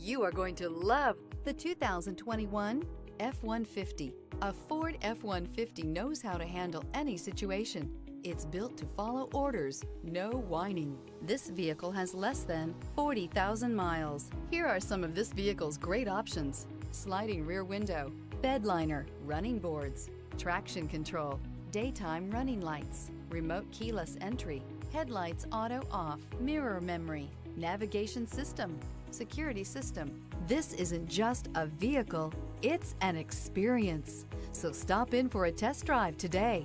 You are going to love the 2021 F-150. A Ford F-150 knows how to handle any situation. It's built to follow orders, no whining. This vehicle has less than 40,000 miles. Here are some of this vehicle's great options. Sliding rear window, bed liner, running boards, traction control, daytime running lights, remote keyless entry, headlights auto off, mirror memory, navigation system, security system. This isn't just a vehicle, it's an experience. So stop in for a test drive today.